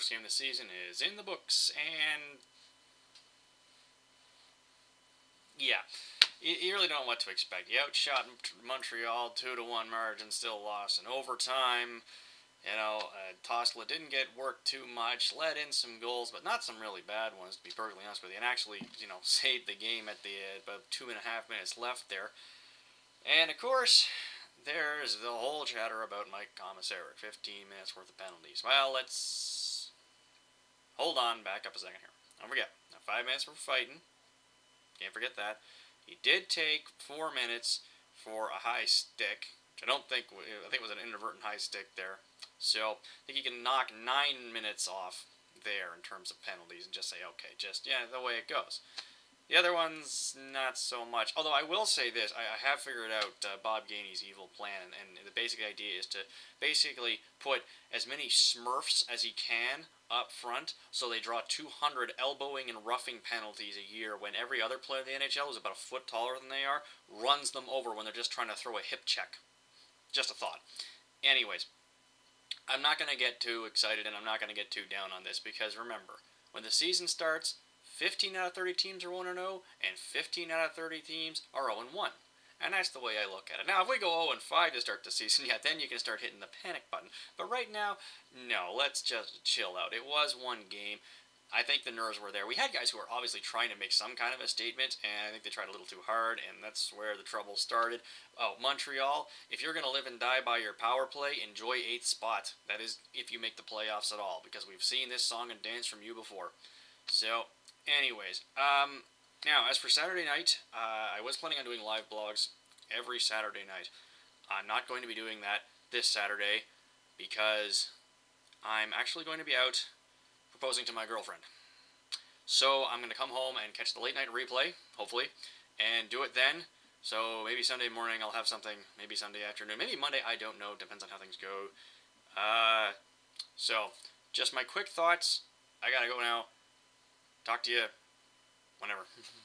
First game of the season is in the books, and yeah, you, you really don't know what to expect. You outshot Montreal two to one margin, still lost in overtime. You know, uh, Toskala didn't get worked too much, let in some goals, but not some really bad ones, to be perfectly honest with you, and actually, you know, saved the game at the uh, about two and a half minutes left there. And of course, there's the whole chatter about Mike Komisarek, 15 minutes worth of penalties. Well, let's hold on, back up a second here. Don't forget, now five minutes for fighting. Can't forget that. He did take four minutes for a high stick, which I don't think I think it was an inadvertent high stick there. So I think he can knock nine minutes off there in terms of penalties and just say, okay, just yeah, the way it goes. The other ones, not so much. Although I will say this, I, I have figured out uh, Bob Gainey's evil plan, and, the basic idea is to basically put as many Smurfs as he can up front, so they draw 200 elbowing and roughing penalties a year when every other player in the NHL is about a foot taller than they are, runs them over when they're just trying to throw a hip check. Just a thought. Anyways, I'm not going to get too excited and I'm not going to get too down on this because remember, when the season starts, 15 out of 30 teams are 1 0, and 15 out of 30 teams are 0 1. And that's the way I look at it. Now, if we go 0 5 to start the season, yeah, then you can start hitting the panic button. But right now, no, let's just chill out. It was one game. I think the nerves were there. We had guys who were obviously trying to make some kind of a statement, and I think they tried a little too hard, and that's where the trouble started. Oh, Montreal, if you're going to live and die by your power play, enjoy eighth spot. That is if you make the playoffs at all, because we've seen this song and dance from you before. So, Anyways, um, now as for Saturday night, uh, I was planning on doing live blogs every Saturday night. I'm not going to be doing that this Saturday because I'm actually going to be out proposing to my girlfriend. So I'm going to come home and catch the late night replay, hopefully, and do it then. So maybe Sunday morning I'll have something, maybe Sunday afternoon, maybe Monday, I don't know, depends on how things go. Uh, so, just my quick thoughts. I gotta go now. Talk to you whenever.